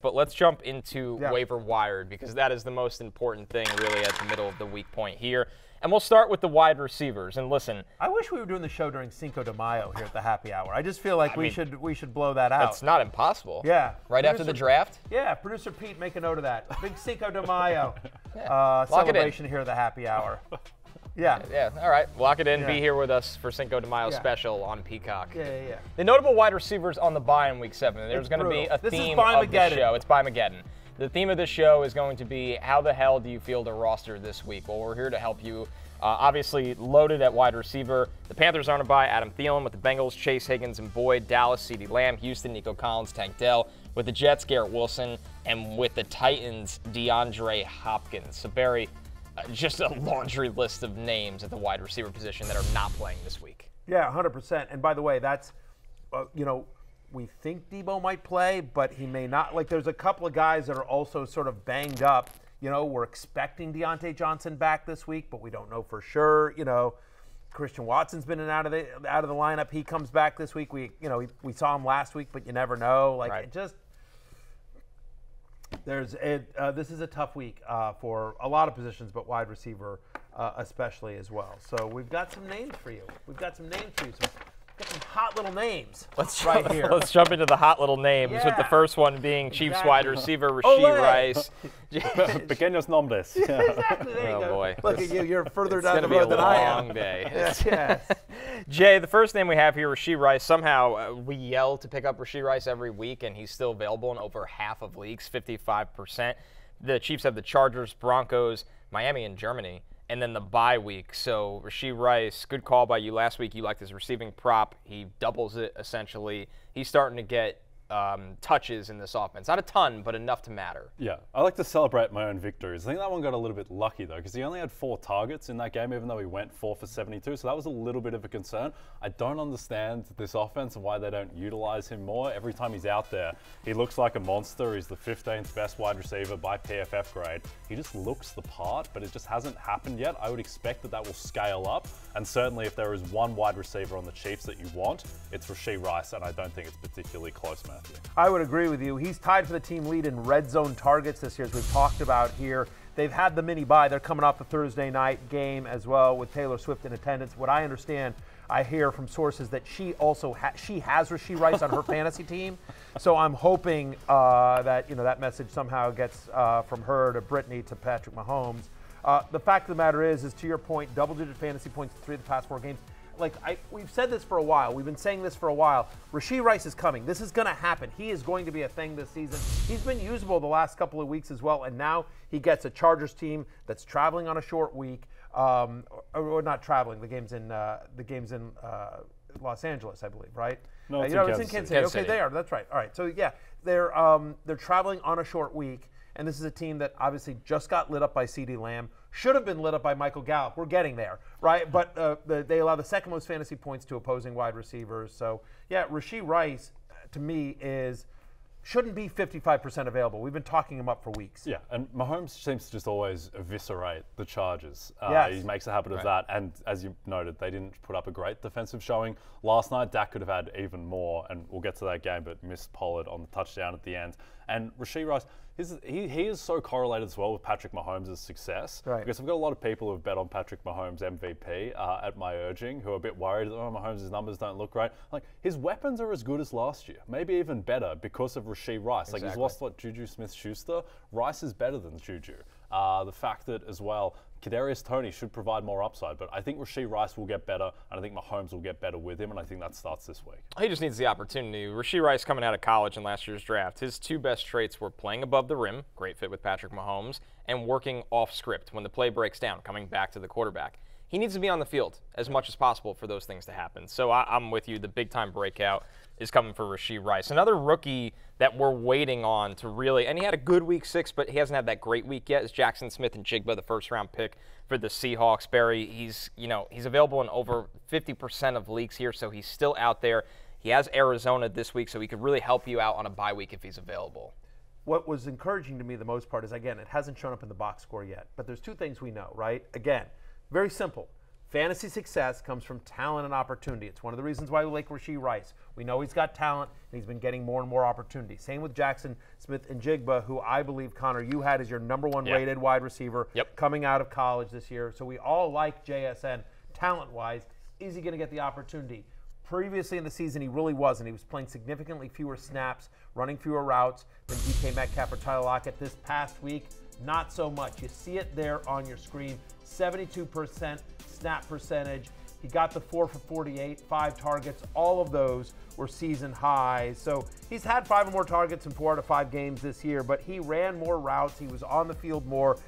But let's jump into Yeah. waiver wired because that is the most important thing really at the middle of the week point here. And we'll start with the wide receivers. And listen, I wish we were doing the show during Cinco de Mayo here at the happy hour. I just feel like we mean, should we should blow that out. it's not impossible. yeah. Right after the draft? Yeah, producer Pete, make a note of that. Big Cinco de Mayo uh, Lock it in. celebration here at the happy hour. Yeah. Yeah, all right. Lock it in. Be here with us for Cinco de Mayo Yeah. special on Peacock. Yeah, yeah, yeah. The notable wide receivers on the bye in week seven. There's going to be a This theme of the show. It's by Mageddon. The theme of this show is going to be how the hell do you field a roster this week? Well, we're here to help you. Uh, obviously, loaded at wide receiver. The Panthers aren't a bye. Adam Thielen with the Bengals, Chase Higgins and Boyd, Dallas, CeeDee Lamb, Houston, Nico Collins, Tank Dell. With the Jets, Garrett Wilson, and with the Titans, DeAndre Hopkins. So, Berry, just a laundry list of names at the wide receiver position that are not playing this week. Yeah, 100%. And by the way, that's, uh, you know, we think Debo might play, but he may not. Like, there's a couple of guys that are also sort of banged up. You know, we're expecting Diontae Johnson back this week, but we don't know for sure. You know, Christian Watson's been in out of the out of the lineup. He comes back this week. We, you know, we, we saw him last week, but you never know. Like, Right. it just there's it, uh, this is a tough week uh, for a lot of positions, but wide receiver uh, especially as well. So we've got some names for you. We've got some names for you. Some, got some hot little names Let's right jump, here. Let's jump into the hot little names with the first one being Chiefs Exactly. wide receiver Rashee Olé. Rice. Pequeños nombres. Yeah. exactly. There you Oh, go. boy. Look at you. You're further It's down the to be a road than I am. long day. Yes, yes. Jay, the first name we have here, Rashee Rice. Somehow uh, we yell to pick up Rashee Rice every week, and he's still available in over half of leagues, 55%. The Chiefs have the Chargers, Broncos, Miami, and Germany, and then the bye week. So Rashee Rice, good call by you last week. You liked his receiving prop. He doubles it essentially. He's starting to get um, touches in this offense. Not a ton, but enough to matter. Yeah, I like to celebrate my own victories. I think that one got a little bit lucky though, because he only had four targets in that game, even though he went four for 72. So that was a little bit of a concern. I don't understand this offense and why they don't utilize him more. Every time he's out there, he looks like a monster. He's the 15th best wide receiver by PFF grade. He just looks the part, but it just hasn't happened yet. I would expect that that will scale up. And certainly, if there is one wide receiver on the Chiefs that you want, it's Rashee Rice, and I don't think it's particularly close, Matthew. I would agree with you. He's tied for the team lead in red zone targets this year, as we've talked about here. They've had the mini bye. They're coming off the Thursday night game as well with Taylor Swift in attendance. What I understand, I hear from sources that she also ha- she has Rashee Rice on her fantasy team. So I'm hoping uh, that you know that message somehow gets uh, from her to Brittany to Patrick Mahomes. Uh, the fact of the matter is, is to your point, double-digit fantasy points in three of the past four games like I, we've said this for a while. We've been saying this for a while. Rashee Rice is coming. This is going to happen. He is going to be a thing this season. He's been usable the last couple of weeks as well, and now he gets a Chargers team that's traveling on a short week, um, or, or not traveling. The game's in uh, the game's in uh, Los Angeles, I believe, right? No, Uh, it's you in know, Kansas it's in Kansas City. City. Kansas Okay, City. they are. That's right. All right. So yeah, they're um, they're traveling on a short week, and this is a team that obviously just got lit up by C.D. Lamb. Should have been lit up by Michael Gallup. We're getting there, right? But uh, the, they allow the second most fantasy points to opposing wide receivers. So yeah, Rashee Rice uh, to me is shouldn't be 55% available. We've been talking him up for weeks. Yeah, and Mahomes seems to just always eviscerate the Chargers. Uh, Yes. He makes a habit of that. And as you noted, they didn't put up a great defensive showing last night. Dak could have had even more, and we'll get to that game, but missed Pollard on the touchdown at the end. And Rashee Rice, his, he, he is so correlated as well with Patrick Mahomes' success. Right. Because I've got a lot of people who've bet on Patrick Mahomes MVP uh, at my urging who are a bit worried that oh, Mahomes' numbers don't look great. Like, his weapons are as good as last year, maybe even better because of Rashee Rice. Like, he's lost what Juju Smith Schuster, Rice is better than Juju. Uh, the fact that as well, Kadarius Toney should provide more upside, but I think Rashee Rice will get better, and I think Mahomes will get better with him, and I think that starts this week. He just needs the opportunity. Rashee Rice coming out of college in last year's draft, his two best traits were playing above the rim, great fit with Patrick Mahomes, and working off script when the play breaks down, coming back to the quarterback. He needs to be on the field as much as possible for those things to happen. So I, I'm with you. The big time breakout is coming for Rashee Rice. Another rookie that we're waiting on to really, and he had a good week six, but he hasn't had that great week yet, is Jaxon Smith-Njigba, the first round pick for the Seahawks. Berry, he's, you know, he's available in over 50% of leagues here, so he's still out there. He has Arizona this week, so he could really help you out on a bye week if he's available. What was encouraging to me the most part is again, it hasn't shown up in the box score yet. But there's two things we know, right? Again, very simple. Fantasy success comes from talent and opportunity. It's one of the reasons why we like Rashee Rice. We know he's got talent, and he's been getting more and more opportunity. Same with Jackson Smith and Jigba, who I believe, Connor, you had as your number one Yep. rated wide receiver Yep. coming out of college this year. So we all like JSN talent wise. Is he going to get the opportunity? Previously in the season, he really wasn't. He was playing significantly fewer snaps, running fewer routes than DK Metcalf or Tyler Lockett. This past week, not so much. You see it there on your screen 72% snap percentage. He got the four for 48, five targets. All of those were season highs. So he's had five or more targets in four out of five games this year, but he ran more routes. He was on the field more.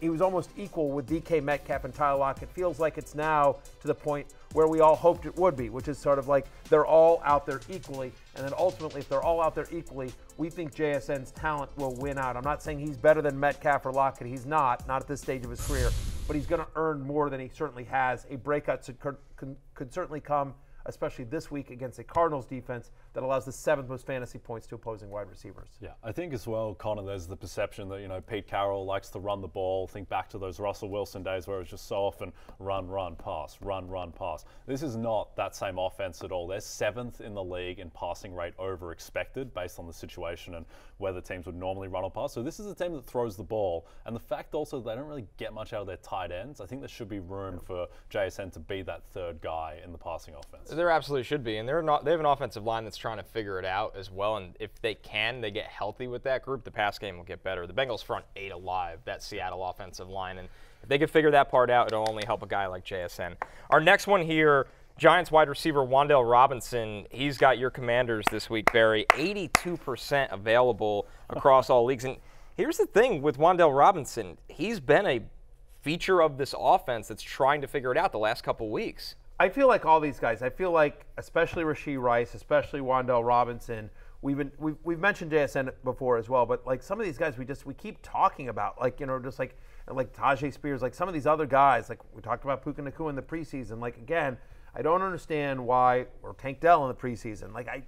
He was almost equal with DK Metcalf and Tyler Lockett. It feels like it's now to the point where we all hoped it would be, which is sort of like they're all out there equally. And then ultimately, if they're all out there equally, we think JSN's talent will win out. I'm not saying he's better than Metcalf or Lockett. He's not, not at this stage of his career, but he's going to earn more than he certainly has. A breakout could, could, could certainly come especially this week against a Cardinals defense that allows the seventh most fantasy points to opposing wide receivers. Yeah, I think as well, Connor, there's the perception that, you know, Pete Carroll likes to run the ball. Think back to those Russell Wilson days where it was just so often run, run, pass, run, run, pass. This is not that same offense at all. They're seventh in the league in passing rate over expected based on the situation and whether teams would normally run or pass. So this is a team that throws the ball. And the fact also they don't really get much out of their tight ends. I think there should be room for JSN to be that third guy in the passing offense. There absolutely should be, and they're not. They have an offensive line that's trying to figure it out as well. And if they can, they get healthy with that group, the pass game will get better. The Bengals front ate alive, that Seattle offensive line, and if they can figure that part out, it'll only help a guy like JSN. Our next one here. Giants wide receiver Wan'Dale Robinson, he's got your commanders this week, Berry. 82% available across all leagues. And here's the thing with Wan'Dale Robinson, he's been a feature of this offense that's trying to figure it out the last couple weeks. I feel like all these guys. I feel like, especially Rashee Rice, especially Wan'Dale Robinson. We've been we've, we've mentioned JSN before as well, but like some of these guys, we just we keep talking about, like you know, just like like Tyjae Spears, like some of these other guys, like we talked about Puka Nacua in the preseason. Like again, I don't understand why or Tank Dell in the preseason. Like I,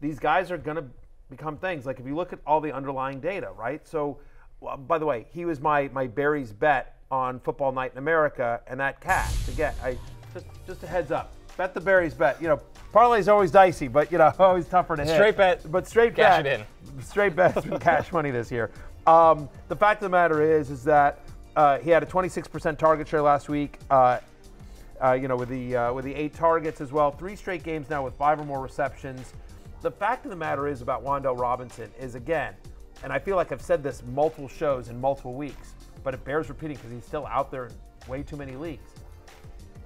these guys are to become things. Like if you look at all the underlying data, right? So, well, by the way, he was my my Berry's bet on Football Night in America, and that cashed. Again, I just just a heads up. Bet the Berry's bet. You know, parlay's is always dicey, but you know, always tougher to hit. Straight bet, but straight cash bet. it Straight bet's cash money this year. Um, the fact of the matter is, is that uh, he had a 26% target share last week. Uh, uh, you know, with the uh, with the eight targets as well. Three straight games now with five or more receptions. The fact of the matter is about Wan'Dale Robinson is again, and I feel like I've said this multiple shows in multiple weeks, but it bears repeating because he's still out there in way too many leagues.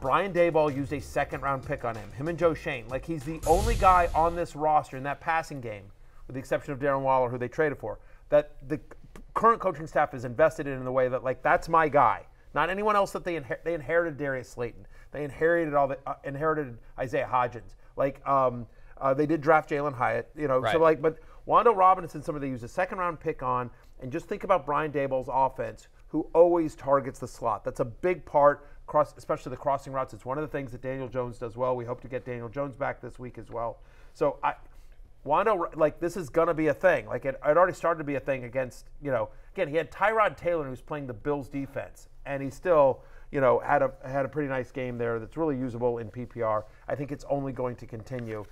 Brian Daboll used a second round pick on him, him and Joe Schoen. Like he's the only guy on this roster in that passing game, with the exception of Darren Waller, who they traded for, that the current coaching staff is invested in in the way that like that's my guy, not anyone else that they inher- they inherited Darius Slayton, they inherited all the uh, inherited Isaiah Hodgins, like um, uh, they did draft Jalin Hyatt, you know, so Right. like but Wando Robinson, somebody they used a second round pick on, and just think about Brian Daboll's offense, who always targets the slot. That's a big part, cross, especially the crossing routes. It's one of the things that Daniel Jones does well. We hope to get Daniel Jones back this week as well. So I, Wando, like this is gonna be a thing. Like it, it already started to be a thing against, you know, again he had Tyrod Taylor who's playing the Bills defense, and he still, you know, had a had a pretty nice game there. That's really usable in PPR. I think it's only going to continue.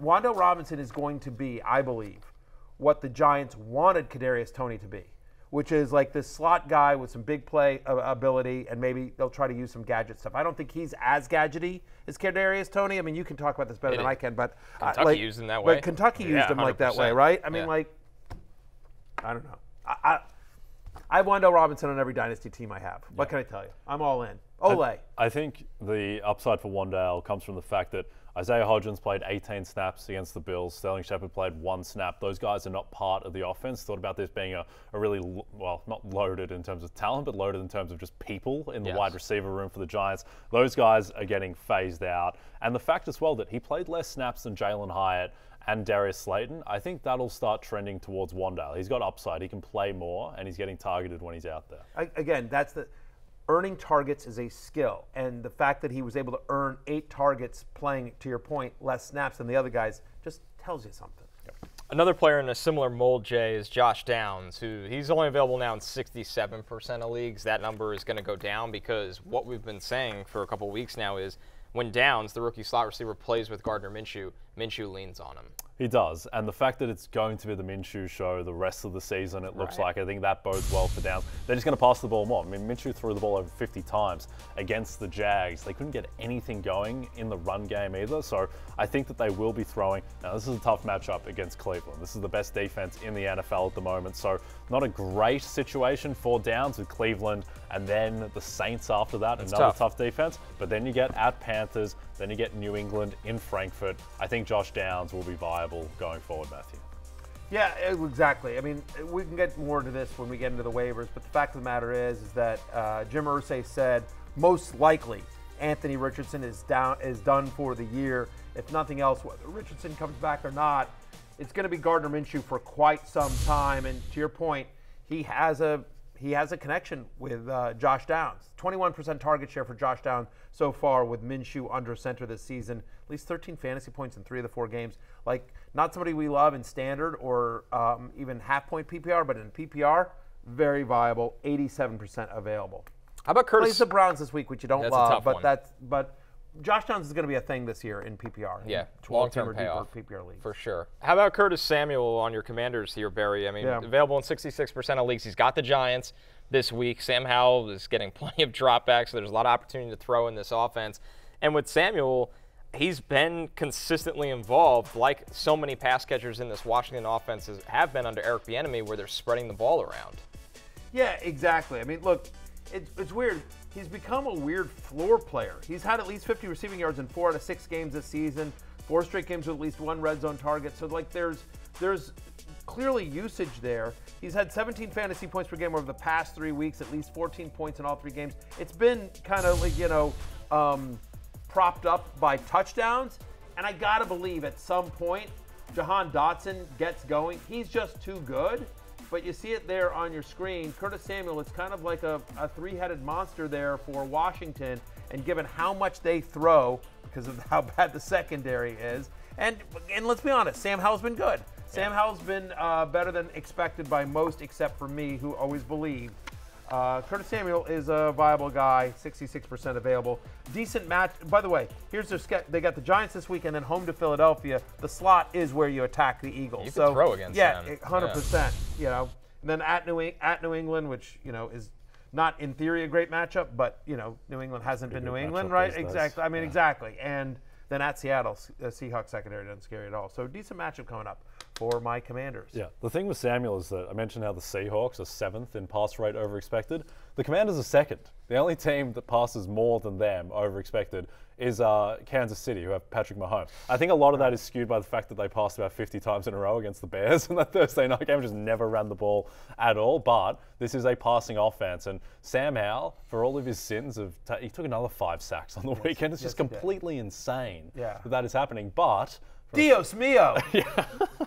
Wando Robinson is going to be, I believe, what the Giants wanted Kadarius Toney to be, which is like this slot guy with some big play uh, ability, and maybe they'll try to use some gadget stuff. I don't think he's as gadgety as Kadarius Toney. I mean, you can talk about this better It- than I can, but uh, Kentucky like- used him that way. but. Kentucky used Yeah, him like that way, right? I mean, Yeah. like, I don't know. I, I, I have Wando Robinson on every dynasty team I have. What can I tell you? I'm all in. Oh, Ole. I think the upside for Wan'Dale comes from the fact that Isaiah Hodgins played 18 snaps against the Bills. Sterling Shepard played one snap. Those guys are not part of the offense. Thought about this being a, a really, well, not loaded in terms of talent, but loaded in terms of just people in the Yes. wide receiver room for the Giants. Those guys are getting phased out. And the fact as well that he played less snaps than Jalin Hyatt and Darius Slayton, I think that'll start trending towards Wan'Dale. He's got upside. He can play more, and he's getting targeted when he's out there. I- again, that's the earning targets is a skill, and the fact that he was able to earn eight targets playing, to your point, less snaps than the other guys, just tells you something. Another player in a similar mold, Jay, is Josh Downs, who he's only available now in 67% of leagues. That number is going to go down because what we've been saying for a couple weeks now is when Downs, the rookie slot receiver, plays with Gardner Minshew, Minshew leans on him. He does, and the fact that it's going to be the Minshew show the rest of the season, it looks Right. like I think that bodes well for Downs. They're just going to pass the ball more. I mean, Minshew threw the ball over 50 times against the Jags. They couldn't get anything going in the run game either, so I think that they will be throwing. Now, this is a tough matchup against Cleveland. This is the best defense in the NFL at the moment, so not a great situation for Downs with Cleveland, and then the Saints after that, It's another tough. tough defense. But then you get at Panthers, then you get New England in Frankfurt. I think Josh Downs will be viable going forward, Matthew. Yeah, exactly. I mean, we can get more into this when we get into the waivers, but the fact of the matter is, is that uh, Jim Irsay said most likely Anthony Richardson is down is done for the year. If nothing else, whether Richardson comes back or not, it's going to be Gardner Minshew for quite some time. And to your point, he has a he has a connection with uh, Josh Downs. 21% target share for Josh Downs so far with Minshew under center this season. At least 13 fantasy points in three of the four games. Like, not somebody we love in standard or um, even half point PPR, but in PPR, very viable. 87% available. How about Curtis? Plays the Browns this week, which you don't That's love, tough but one. that's but Josh Downs is going to be a thing this year in PPR. Yeah, long-term or payoff PPR leagues. For sure. How about Curtis Samuel on your commanders here, Berry? I mean, Yeah. available in 66% of leagues. He's got the Giants this week. Sam Howell is getting plenty of dropbacks, so there's a lot of opportunity to throw in this offense. And with Samuel, he's been consistently involved, like so many pass catchers in this Washington offense have been under Eric Bieniemy, where they're spreading the ball around. Yeah, exactly. I mean, look, it's, it's weird. He's become a weird floor player. He's had at least 50 receiving yards in four out of six games this season, four straight games with at least one red zone target. So, like, there's there's clearly usage there. He's had 17 fantasy points per game over the past three weeks, at least 14 points in all three games. It's been kind of like, you know, um, propped up by touchdowns. And I got to believe at some point, Jahan Dotson gets going. He's just too good. But you see it there on your screen. Curtis Samuel, it's kind of like a, a three headed monster there for Washington. And given how much they throw, because of how bad the secondary is, and, and let's be honest, Sam Howell's been good. Sam Howell's been uh, better than expected by most, except for me, who always believed. Uh, Curtis Samuel is a viable guy, 66% available. Decent match. By the way, here's their ske- They got the Giants this week and then home to Philadelphia. The slot is where you attack the Eagles. You so throw against yeah, them. 100%. You know, and then at New, at New England, which, you know, is not in theory a great matchup, but, you know, New England hasn't been New England, right? Exactly. I mean, Yeah. exactly. And then at Seattle, the Seahawks secondary doesn't scare you at all. So decent matchup coming up for my Commanders. Yeah, the thing with Samuel is that I mentioned how the Seahawks are seventh in pass rate over expected. The Commanders are second. The only team that passes more than them over expected is uh, Kansas City, who have Patrick Mahomes. I think a lot of that is skewed by the fact that they passed about 50 times in a row against the Bears in that Thursday night game, just never ran the ball at all. But this is a passing offense, and Sam Howell, for all of his sins, of ta- he took another five sacks on the weekend. It's just yes, did. completely insane Yeah. that that is happening. But Dios mio!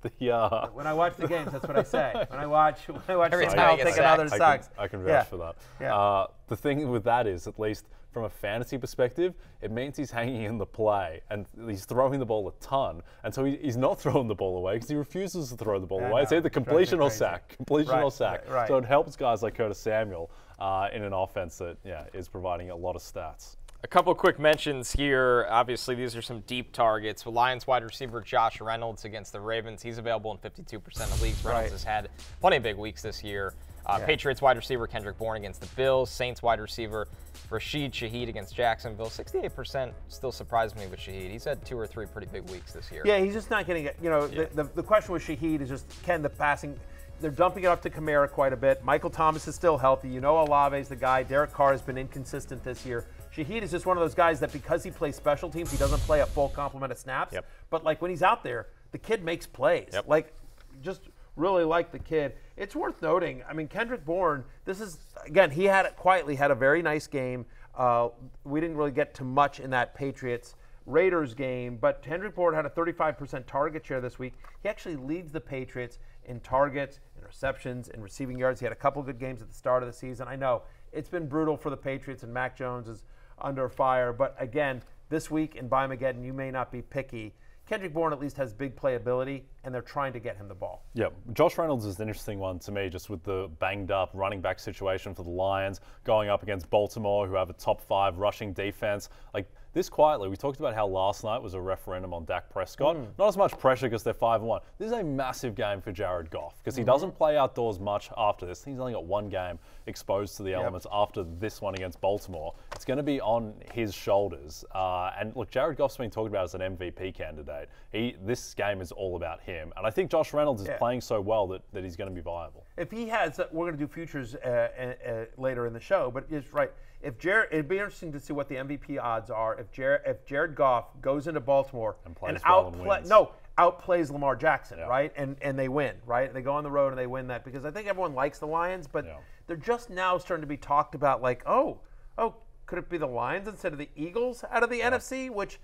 the uh, When I watch the games, that's what I say. When I watch, when I watch Every time Howell he gets take another I can, I can vouch Yeah. for that. Yeah. Uh, the thing with that is, at least from a fantasy perspective, it means he's hanging in the play and he's throwing the ball a ton. And so he, he's not throwing the ball away because he refuses to throw the ball Yeah, away. It's no, either it drives me completion or sack. Completion or sack. right, right. So it helps guys like Curtis Samuel uh, in an offense that yeah is providing a lot of stats. A couple quick mentions here. Obviously, these are some deep targets. Lions wide receiver Josh Reynolds against the Ravens. He's available in 52% of leagues. Reynolds Right. has had plenty of big weeks this year. Uh, Yeah. Patriots wide receiver Kendrick Bourne against the Bills. Saints wide receiver Rashid Shaheed against Jacksonville. 68% still surprised me with Shaheed. He's had two or three pretty big weeks this year. Yeah, he's just not getting it. You know, the, the, the question with Shaheed is just can the passing. They're dumping it up to Kamara quite a bit. Michael Thomas is still healthy. You know, Olave's the guy. Derek Carr has been inconsistent this year. Shaheed is just one of those guys that because he plays special teams, he doesn't play a full complement of snaps. Yep. But like when he's out there, the kid makes plays. Yep. Like, just really like the kid. It's worth noting. I mean, Kendrick Bourne. This is again. He had it quietly had a very nice game. Uh, we didn't really get to much in that Patriots Raiders game, but Kendrick Bourne had a 35% target share this week. He actually leads the Patriots in targets, in receptions, in receiving yards. He had a couple good games at the start of the season. I know it's been brutal for the Patriots, and Mac Jones is under fire. But again, this week in Buymageddon, you may not be picky. Kendrick Bourne at least has big playability, and they're trying to get him the ball. Yeah, Josh Reynolds is an interesting one to me, just with the banged up running back situation for the Lions, going up against Baltimore, who have a top five rushing defense. Like, this quietly, we talked about how last night was a referendum on Dak Prescott. Mm. Not as much pressure because they're 5 and 1. This is a massive game for Jared Goff because he Mm-hmm. doesn't play outdoors much after this. He's only got one game exposed to the elements after this one against Baltimore. It's going to be on his shoulders. Uh, and look, Jared Goff's been talked about as an MVP candidate. He This game is all about him. And I think Josh Reynolds is Yeah. playing so well that, that he's going to be viable. If he has, we're going to do futures uh, uh, uh, later in the show, but it's right. If Jared, it'd be interesting to see what the MVP odds are. If Jared, if Jared Goff goes into Baltimore And plays and well and outplay, no, outplays Lamar Jackson, Yeah. right? And and they win, right? They go on the road and they win that because I think everyone likes the Lions, but Yeah. they're just now starting to be talked about like, oh, oh, could it be the Lions instead of the Eagles out of the NFC? Which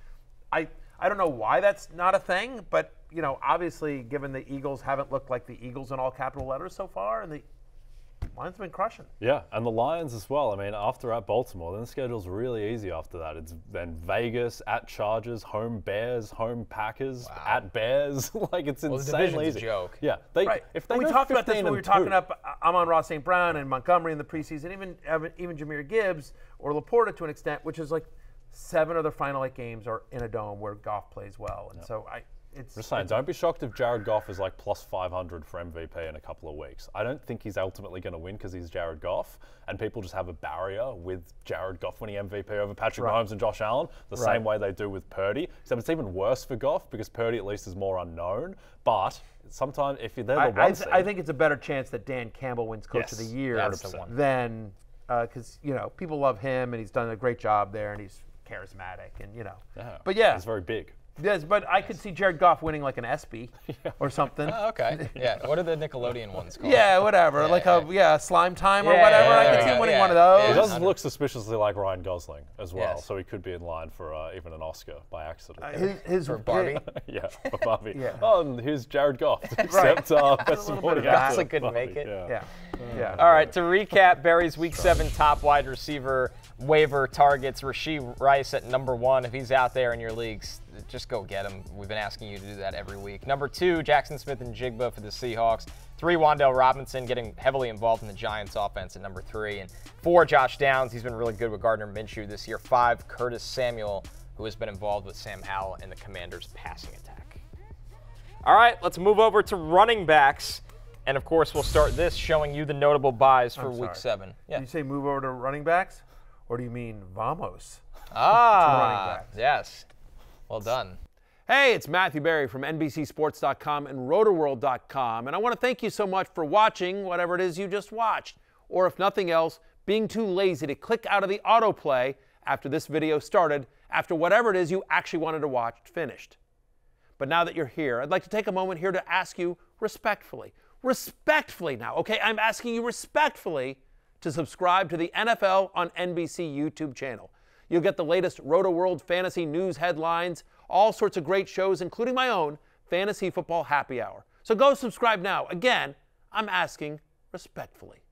I I don't know why that's not a thing, but you know, obviously, given the Eagles haven't looked like the Eagles in all capital letters so far, and the Lions have been crushing. Yeah, and the Lions as well. I mean, after at Baltimore, then the schedule's really easy after that. It's then Vegas, at Chargers, home Bears, home Packers, at Bears. like it's the insanely division's a easy. joke. Yeah, they Right. if they we go talked about this when we were talking two- up uh, Amon-Ra St. Brown and Montgomery in the preseason, even even Jahmyr Gibbs or Laporta to an extent, which is like seven of their final eight games are in a dome where Goff plays well, and so I it's Just saying, don't be shocked if Jared Goff is like plus 500 for MVP in a couple of weeks. I don't think he's ultimately going to win because he's Jared Goff, and people just have a barrier with Jared Goff winning MVP over Patrick Right. Mahomes and Josh Allen, the Right. same way they do with Purdy. Except it's even worse for Goff because Purdy at least is more unknown. But sometimes if you're there, the I, one I, seed, I think it's a better chance that Dan Campbell wins Coach of the Year that's the one. than uh, because you know people love him and he's done a great job there and he's charismatic and you know. yeah, But yeah, it's very big. Yes, but I could see Jared Goff winning like an ESPY or something. Oh, okay. Yeah. What are the Nickelodeon ones called? Yeah, whatever. Yeah, like yeah. a yeah, slime time or Yeah, whatever. yeah, I could see him winning Yeah, one of those. He does under- look suspiciously like Ryan Gosling as well, Yes. so he could be in line for uh, even an Oscar by accident. His, his For Barbie. yeah, for Barbie. Yeah. Oh, and here's Jared Goff, except uh, best little bit supporting actor. Gosling couldn't Barbie, make it. Yeah, yeah. All right, to recap, Berry's Week 7 top wide receiver waiver targets Rashee Rice at number one. If he's out there in your leagues, just go get him. We've been asking you to do that every week. Number two, Jaxon Smith-Njigba for the Seahawks. Three, Wan'Dale Robinson getting heavily involved in the Giants offense at number three. And four, Josh Downs. He's been really good with Gardner Minshew this year. Five, Curtis Samuel, who has been involved with Sam Howell in the Commanders' passing attack. All right, let's move over to running backs. And of course, we'll start this showing you the notable byes for week seven. Yeah. Do you say move over to running backs, or do you mean vamos? Ah, backs. yes. Well done. Hey, it's Matthew Berry from NBCSports.com and Rotoworld.com, and I want to thank you so much for watching whatever it is you just watched, or if nothing else, being too lazy to click out of the autoplay after this video started, after whatever it is you actually wanted to watch finished. But now that you're here, I'd like to take a moment here to ask you respectfully, respectfully now, okay? I'm asking you respectfully to subscribe to the NFL on NBC YouTube channel. You'll get the latest Roto World fantasy news headlines, all sorts of great shows, including my own Fantasy Football Happy Hour. So go subscribe now. Again, I'm asking respectfully.